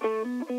Música